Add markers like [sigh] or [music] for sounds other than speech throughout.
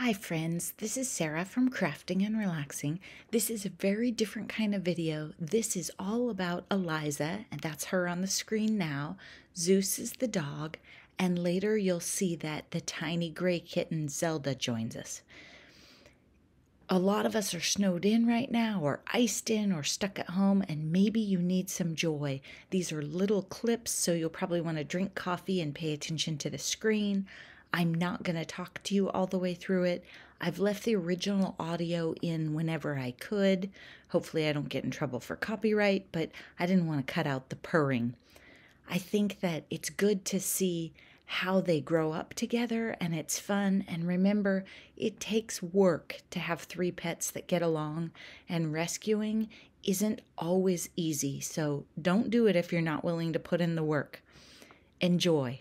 Hi friends, this is Sarah from Crafting and Relaxing. This is a very different kind of video. This is all about Eliza, and that's her on the screen now. Zeus is the dog, and later you'll see that the tiny gray kitten Zelda joins us. A lot of us are snowed in right now, or iced in, or stuck at home, and maybe you need some joy. These are little clips, so you'll probably want to drink coffee and pay attention to the screen. I'm not going to talk to you all the way through it. I've left the original audio in whenever I could. Hopefully, I don't get in trouble for copyright, but I didn't want to cut out the purring. I think that it's good to see how they grow up together and it's fun. And remember, it takes work to have three pets that get along, and rescuing isn't always easy. So don't do it if you're not willing to put in the work. Enjoy.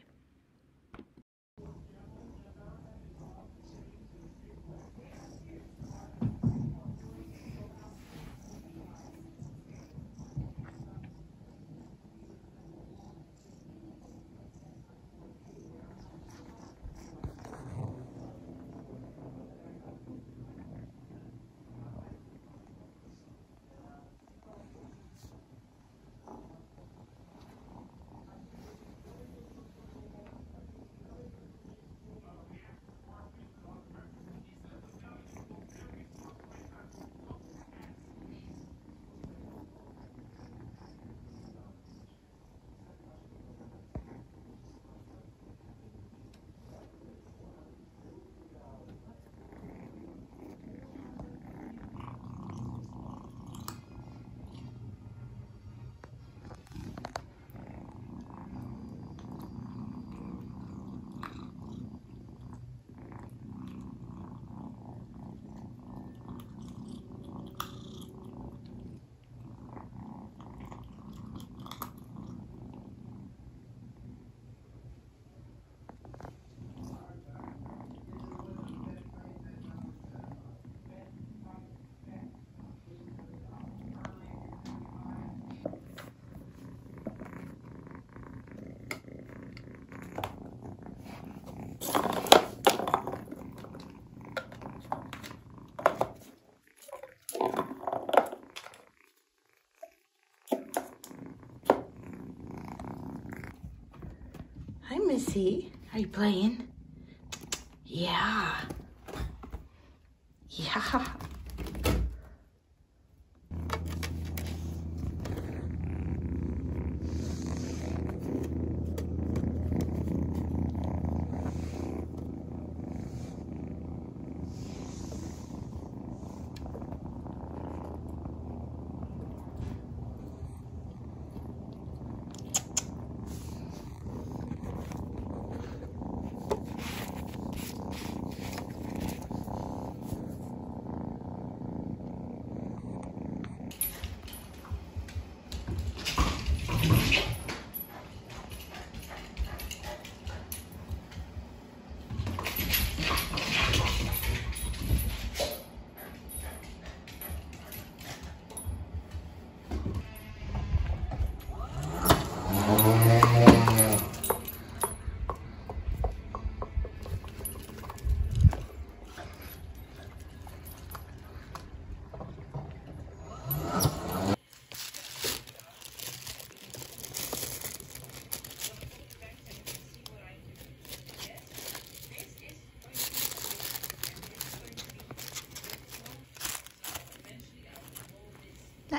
Missy. Are you playing? Yeah. Yeah.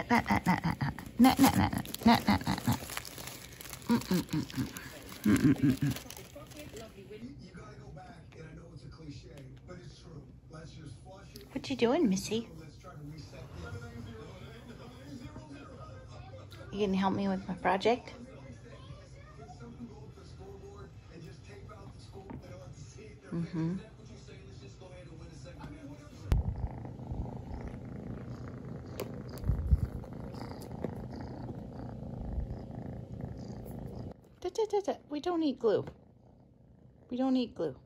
What you doing, Missy? You gonna help me with my project? We don't need glue. We don't need glue.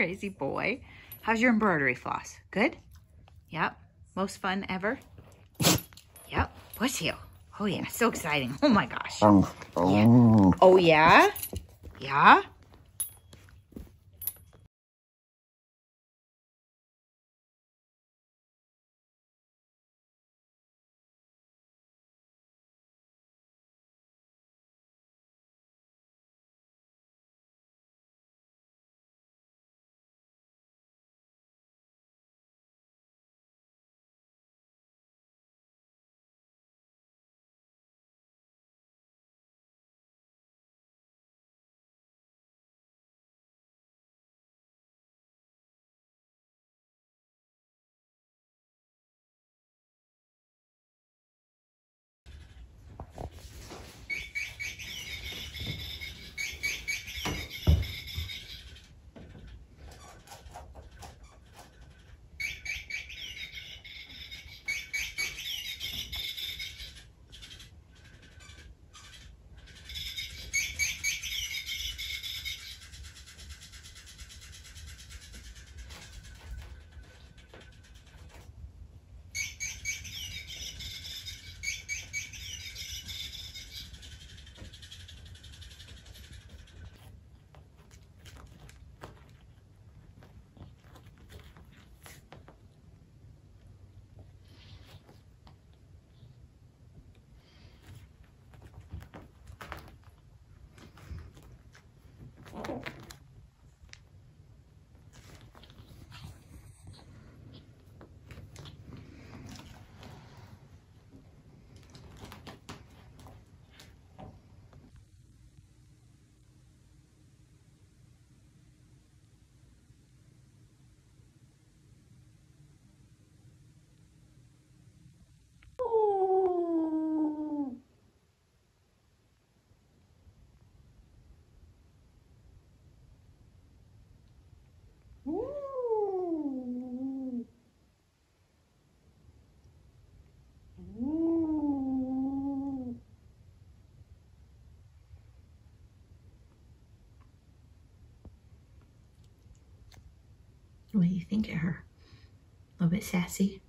Crazy boy. How's your embroidery floss? Good? Yep. Most fun ever? Yep. Bless you. Oh, yeah. So exciting. Oh, my gosh. Yeah. Oh, yeah? Yeah? What do you think of her? A little bit sassy?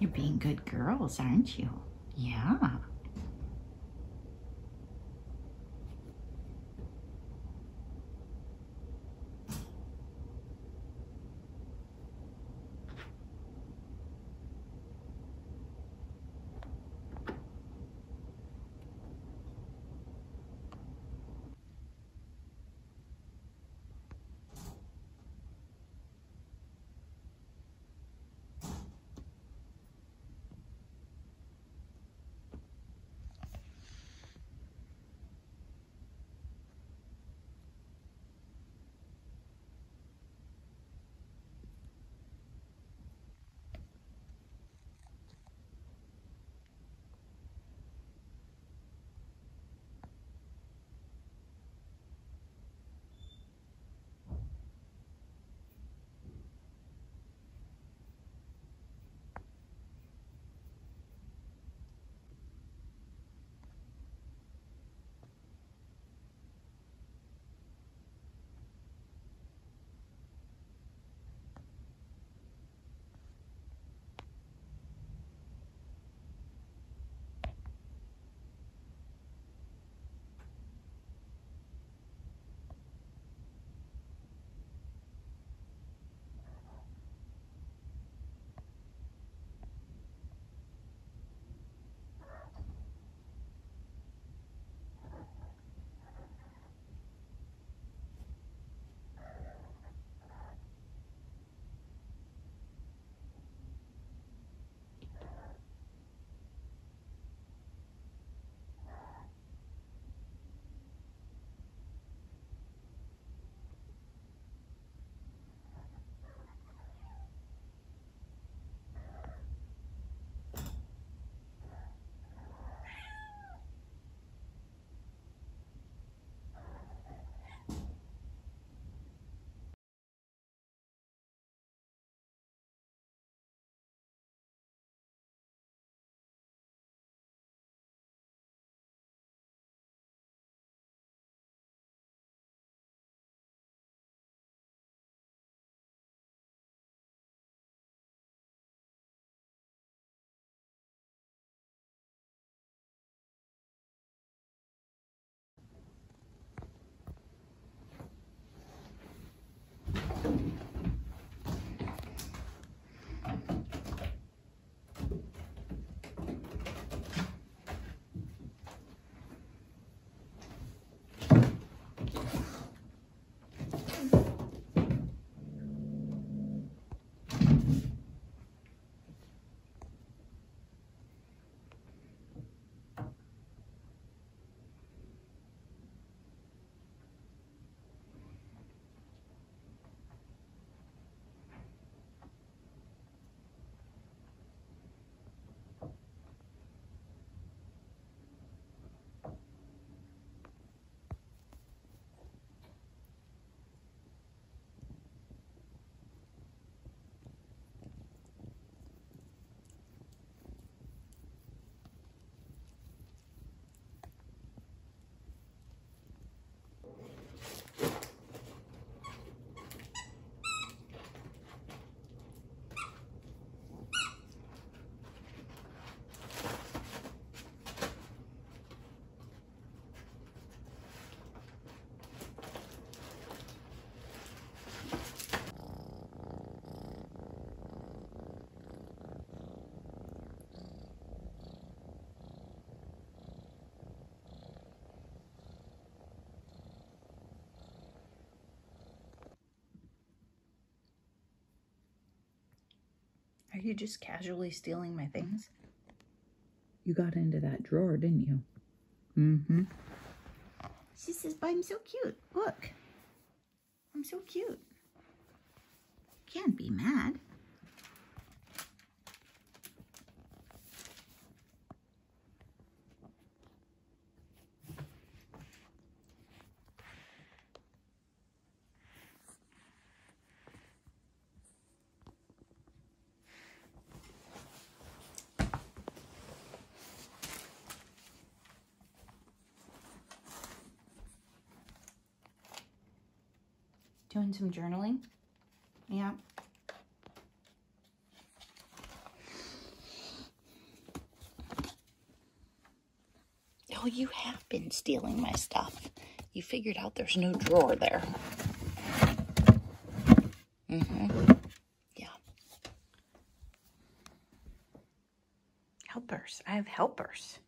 You're being good girls, aren't you? Yeah. You just casually stealing my things? You got into that drawer, didn't you? Mm-hmm. She says, but I'm so cute. Look. I'm so cute. Can't be mad. Doing some journaling. Yeah. Oh, you have been stealing my stuff. You figured out there's no drawer there. Mm-hmm. Yeah. Helpers. I have helpers.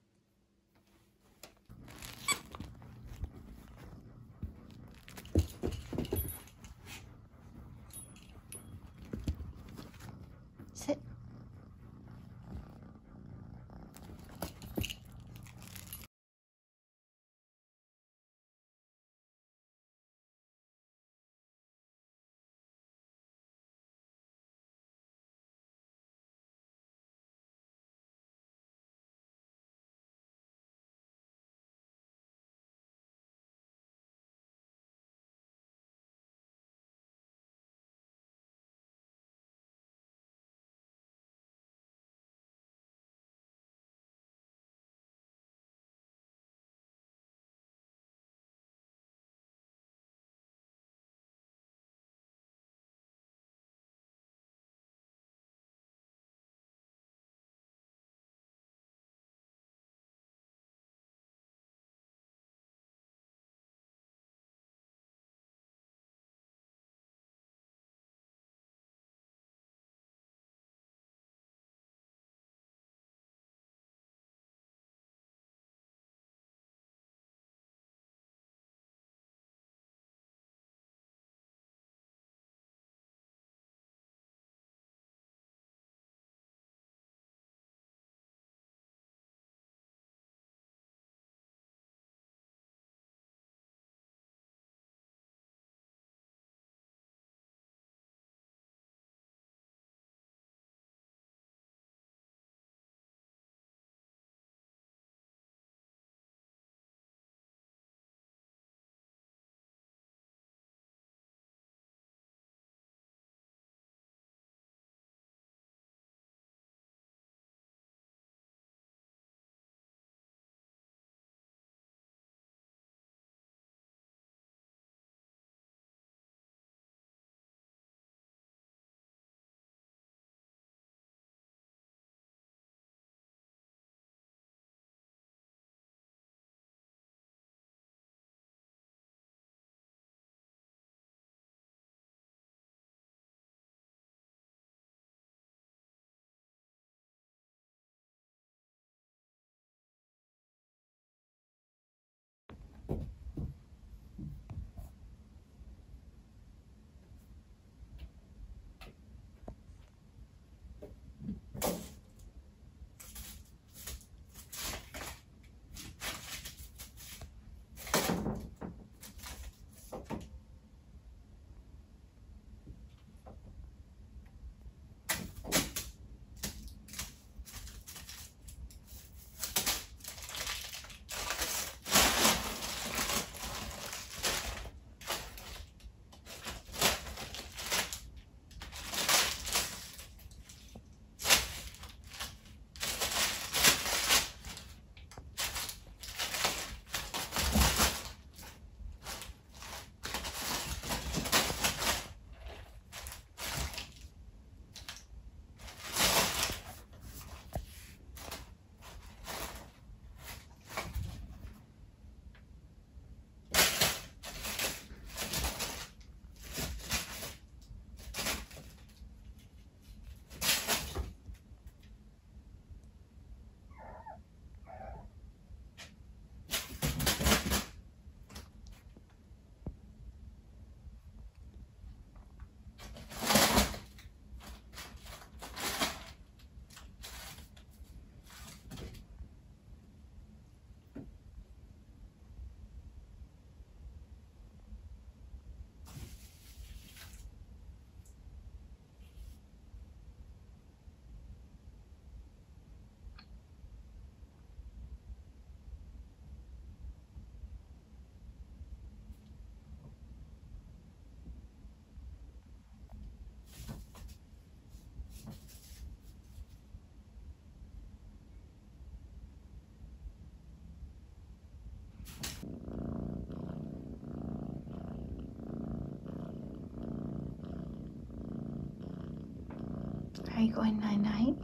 Are you going night night?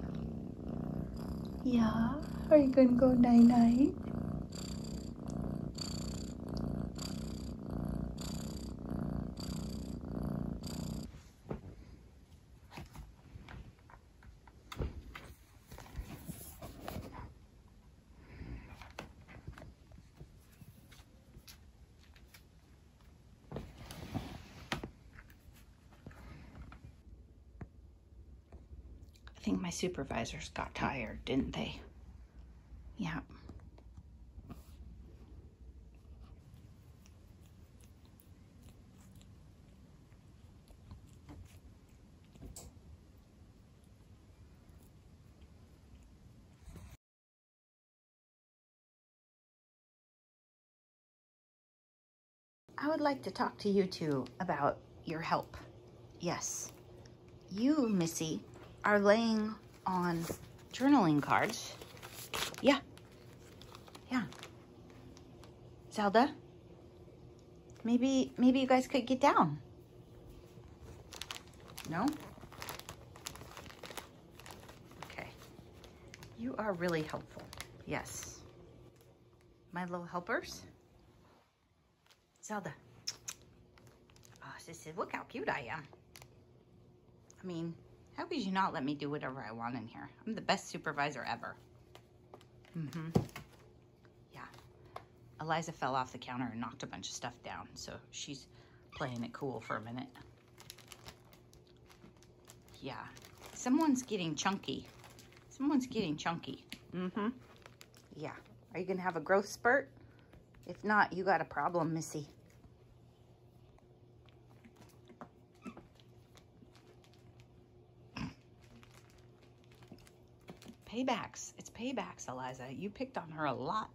Yeah. Are you gonna go night night? I think my supervisors got tired, didn't they? Yeah. I would like to talk to you two about your help. Yes. You, Missy, are laying on journaling cards. Yeah. Yeah. Zelda, maybe maybe you guys could get down. No? Okay. You are really helpful. Yes. My little helpers. Zelda. Oh, she said, look how cute I am. I mean, how could you not let me do whatever I want in here? I'm the best supervisor ever. Mm-hmm. Yeah. Eliza fell off the counter and knocked a bunch of stuff down, so she's playing it cool for a minute. Yeah. Someone's getting chunky. Someone's getting chunky. Mm-hmm. Yeah. Are you gonna have a growth spurt? If not, you got a problem, Missy. Paybacks. It's paybacks, Eliza. You picked on her a lot.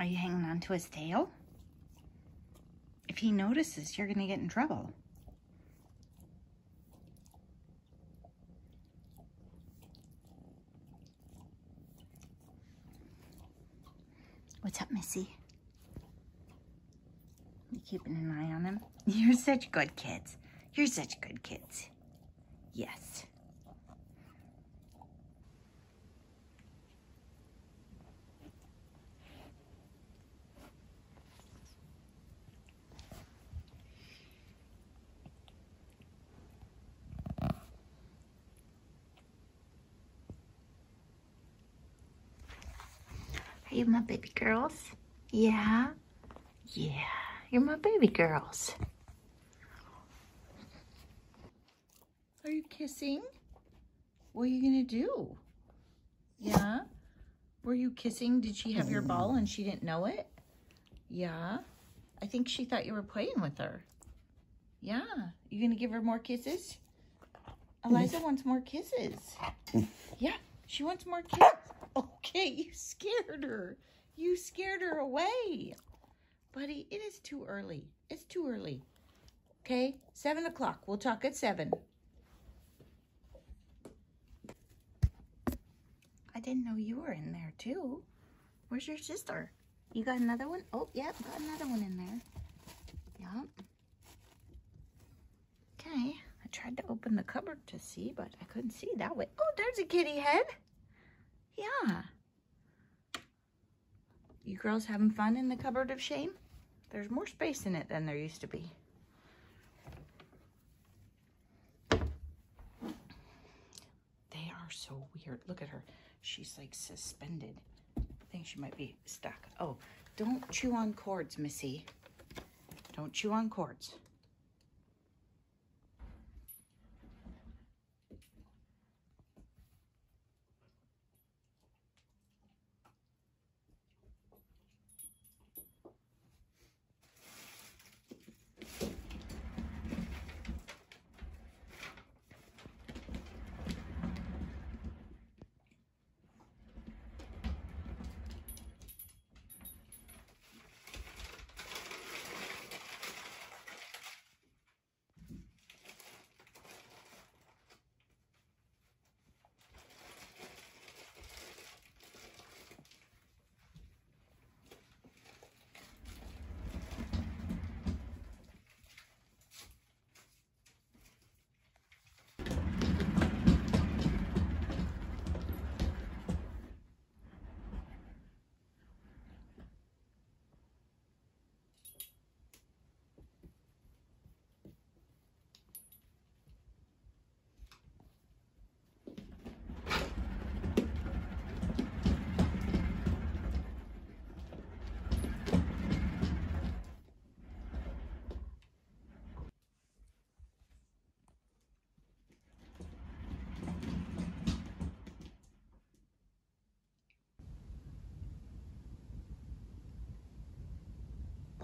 Are you hanging on to his tail? If he notices, you're going to get in trouble. What's up, Missy? You keeping an eye on him? [laughs] You're such good kids. You're such good kids. Yes. You my baby girls? Yeah? Yeah, you're my baby girls. Are you kissing? What are you gonna do? Yeah? Were you kissing? Did she have your ball and she didn't know it? Yeah? I think she thought you were playing with her. Yeah. You gonna give her more kisses? Eliza wants more kisses. [laughs] Yeah, she wants more kisses. [laughs] Okay, you scared her. You scared her away. Buddy, it is too early. It's too early. Okay, seven o'clock. We'll talk at seven. I didn't know you were in there too. Where's your sister? You got another one? Oh, yep, got another one in there. Yep. Okay, I tried to open the cupboard to see, but I couldn't see that way. Oh, there's a kitty head. Yeah. You girls having fun in the cupboard of shame? There's more space in it than there used to be. They are so weird. Look at her. She's like suspended. I think she might be stuck. Oh, don't chew on cords, Missy. Don't chew on cords.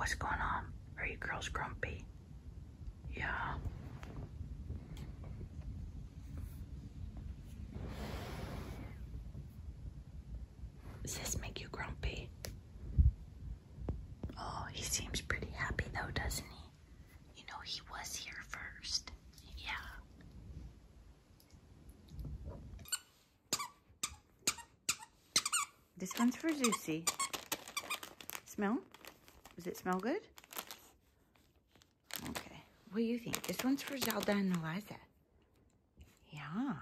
What's going on? Are you girls grumpy? Yeah. Does this make you grumpy? Oh, he seems pretty happy though, doesn't he? You know, he was here first. Yeah. This one's for Zeusy. Smell? Does it smell good? Okay. What do you think? This one's for Zelda and Eliza. Yeah.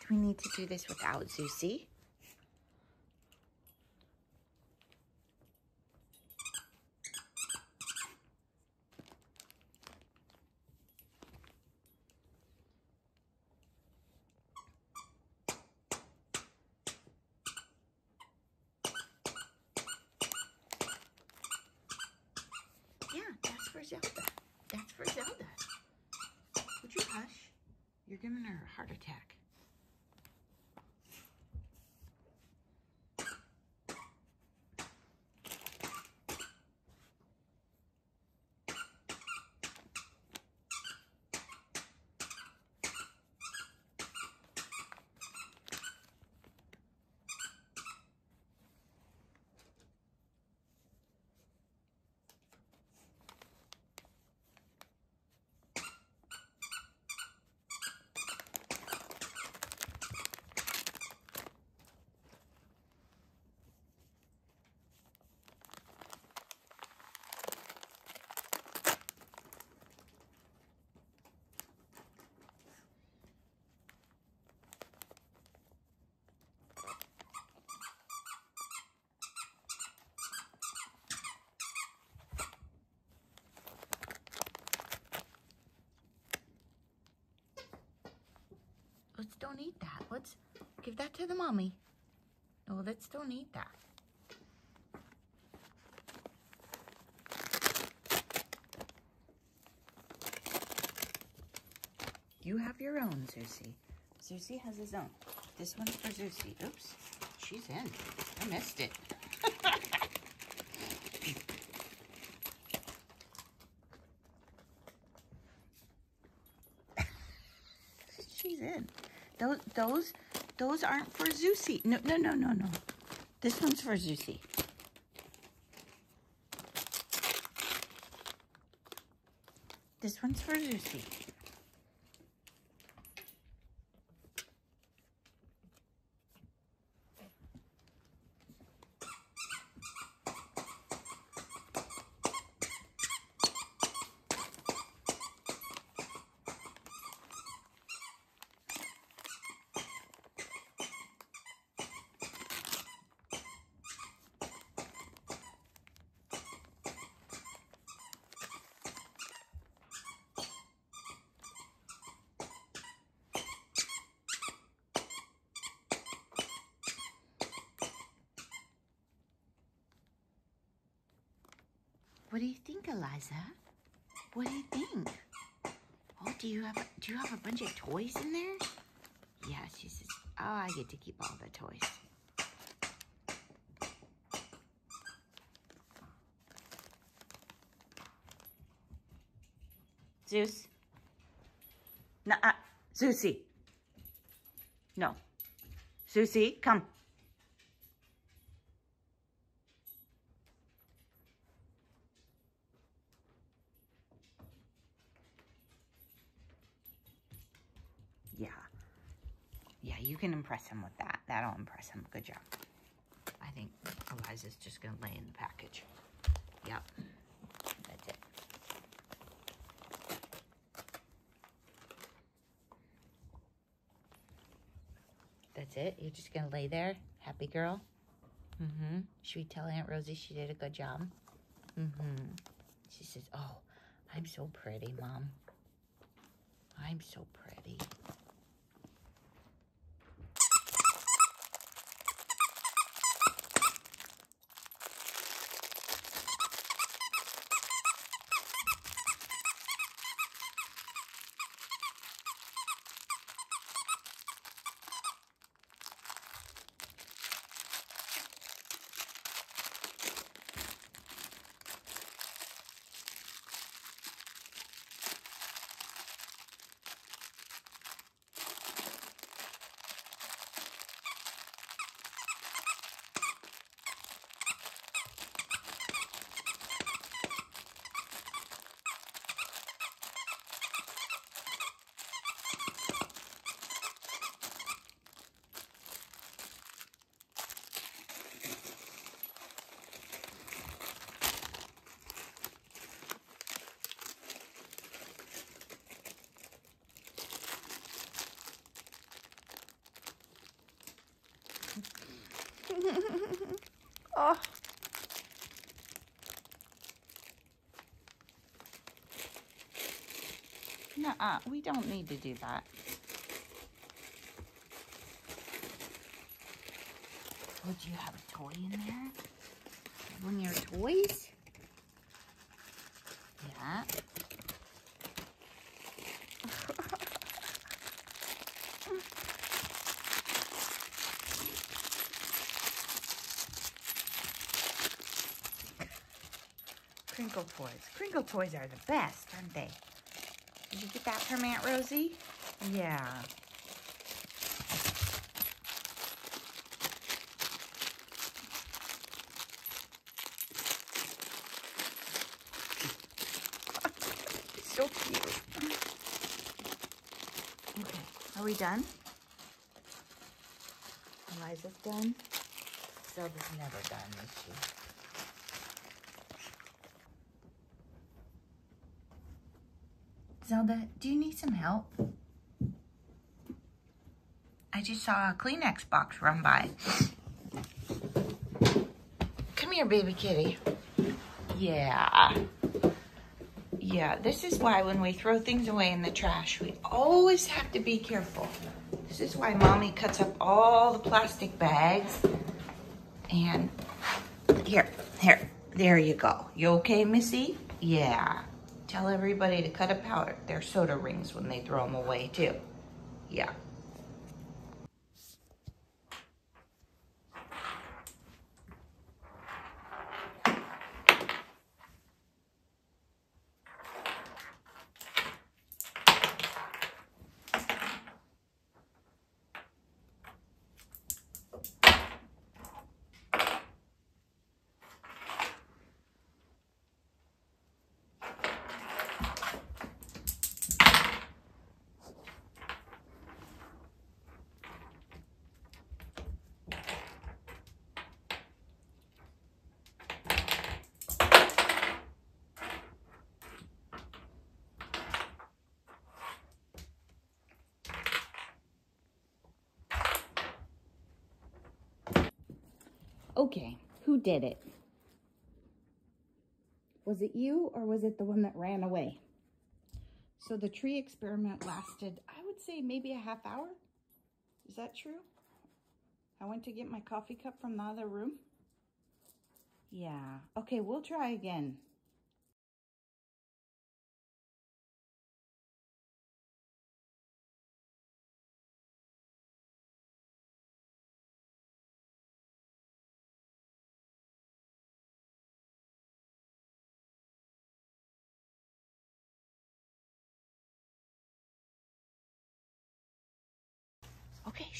Do we need to do this without Zeusy? Yeah, that's for Zelda. That's for Zelda. Would you hush? You're giving her a heart attack. Let's don't eat that. Let's give that to the mommy. No, let's don't eat that. You have your own, Zeusy. Zeusy has his own. This one's for Zeusy. Oops, she's in. I missed it. [laughs] she's in. Those, those, those aren't for Zeusy. No, no, no, no, no. This one's for Zeusy. This one's for Zeusy. Have a bunch of toys in there? Yeah, she says, oh, I get to keep all the toys. Zeus? Nuh -uh. Zeusy. No. Zeusy, come. Yeah. Yeah, you can impress him with that. That'll impress him. Good job. I think Eliza's just going to lay in the package. Yep. That's it. That's it? You're just going to lay there? Happy girl? Mm-hmm. Should we tell Aunt Rosie she did a good job? Mm-hmm. She says, oh, I'm so pretty, Mom. I'm so oh. Nuh-uh, we don't need to do that. Would you have a toy in there? One of your toys? Yeah. Crinkle toys. Crinkle toys are the best, aren't they? Did you get that from Aunt Rosie? Yeah. [laughs] so cute. Okay, are we done? Eliza's done. Zelda's never done, is she? Zelda, do you need some help? I just saw a Kleenex box run by. Come here, baby kitty. Yeah. Yeah, this is why when we throw things away in the trash, we always have to be careful. This is why mommy cuts up all the plastic bags. And here, here, there you go. You okay, Missy? Yeah. Tell everybody to cut up out their soda rings when they throw them away too. Yeah. Okay, who did it? Was it you or was it the one that ran away? So the tree experiment lasted, I would say maybe a half hour. Is that true? I went to get my coffee cup from the other room. Yeah. Okay, we'll try again.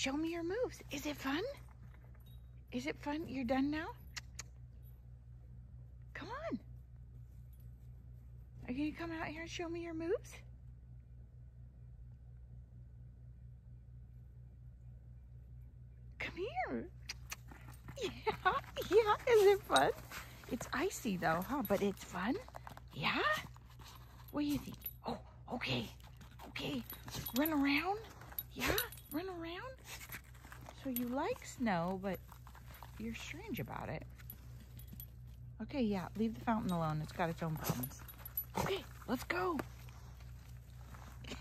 Show me your moves. Is it fun? Is it fun? You're done now? Come on. Are you come out here and show me your moves? Come here. [laughs] Yeah, yeah, is it fun? It's icy though, huh? But it's fun? Yeah? What do you think? Oh, okay, okay. Run around? Yeah, run around? So you like snow, but you're strange about it. Okay, yeah, leave the fountain alone. It's got its own problems. Okay, let's go. [laughs]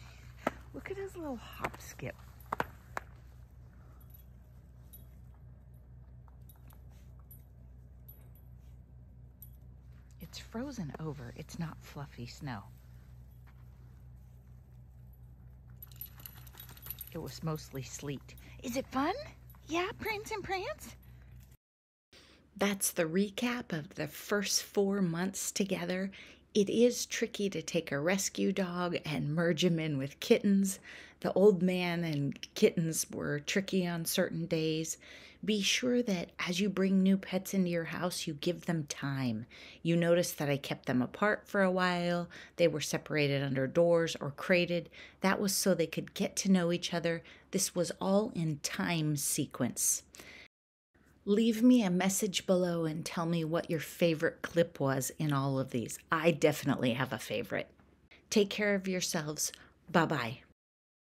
Look at his little hop skip. It's frozen over. It's not fluffy snow. It was mostly sleet. Is it fun? Yeah, Prince and Prance? That's the recap of the first four months together. It is tricky to take a rescue dog and merge him in with kittens. The old man and kittens were tricky on certain days. Be sure that as you bring new pets into your house, you give them time. You notice that I kept them apart for a while. They were separated under doors or crated. That was so they could get to know each other. This was all in time sequence. Leave me a message below and tell me what your favorite clip was in all of these. I definitely have a favorite. Take care of yourselves. Bye bye.